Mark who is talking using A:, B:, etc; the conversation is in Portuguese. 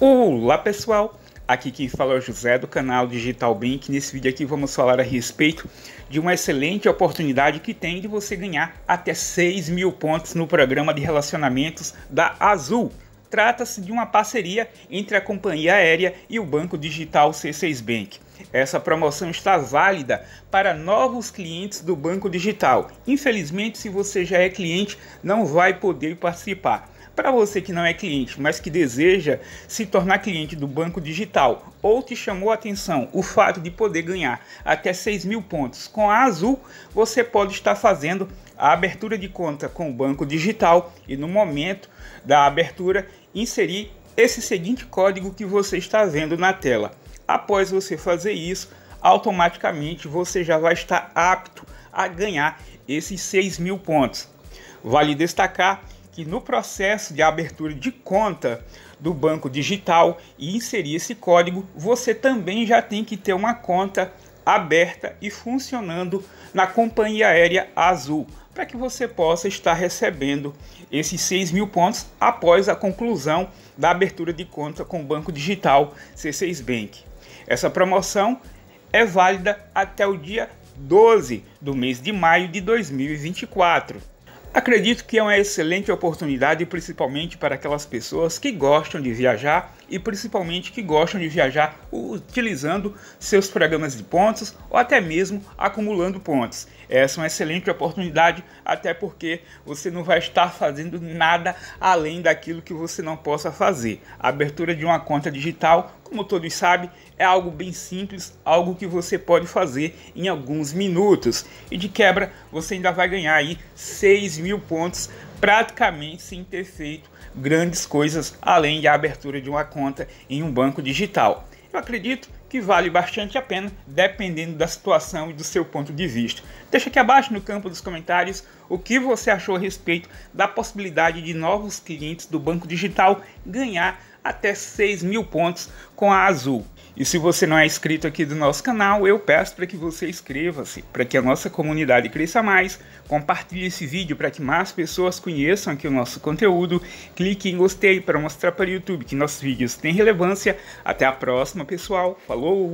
A: Olá pessoal, aqui quem fala é o José do canal Digital Bank. Nesse vídeo aqui vamos falar a respeito de uma excelente oportunidade que tem de você ganhar até 6 mil pontos no programa de relacionamentos da Azul. Trata-se de uma parceria entre a companhia aérea e o banco digital C6 Bank. Essa promoção está válida para novos clientes do banco digital. Infelizmente, se você já é cliente, não vai poder participar. Para você que não é cliente, mas que deseja se tornar cliente do banco digital ou te chamou a atenção o fato de poder ganhar até 6 mil pontos com a Azul, você pode estar fazendo a abertura de conta com o banco digital e no momento da abertura inserir esse seguinte código que você está vendo na tela. Após você fazer isso, automaticamente você já vai estar apto a ganhar esses 6 mil pontos. Vale destacar que no processo de abertura de conta do banco digital e inserir esse código, você também já tem que ter uma conta aberta e funcionando na companhia aérea Azul, para que você possa estar recebendo esses 6 mil pontos após a conclusão da abertura de conta com o banco digital C6 Bank. Essa promoção é válida até o dia 12 do mês de maio de 2024. Acredito que é uma excelente oportunidade, principalmente para aquelas pessoas que gostam de viajar e principalmente que gostam de viajar utilizando seus programas de pontos ou até mesmo acumulando pontos. Essa é uma excelente oportunidade, até porque você não vai estar fazendo nada além daquilo que você não possa fazer. A abertura de uma conta digital, como todos sabem, é algo bem simples, algo que você pode fazer em alguns minutos. E de quebra, você ainda vai ganhar aí 6 mil pontos praticamente sem ter feito grandes coisas além da abertura de uma conta em um banco digital. Eu acredito que vale bastante a pena, dependendo da situação e do seu ponto de vista. Deixa aqui abaixo no campo dos comentários o que você achou a respeito da possibilidade de novos clientes do banco digital ganhar até 6 mil pontos com a Azul. E se você não é inscrito aqui do nosso canal, eu peço para que você inscreva-se, para que a nossa comunidade cresça mais, compartilhe esse vídeo para que mais pessoas conheçam aqui o nosso conteúdo, clique em gostei para mostrar para o YouTube que nossos vídeos têm relevância. Até a próxima, pessoal. Falou!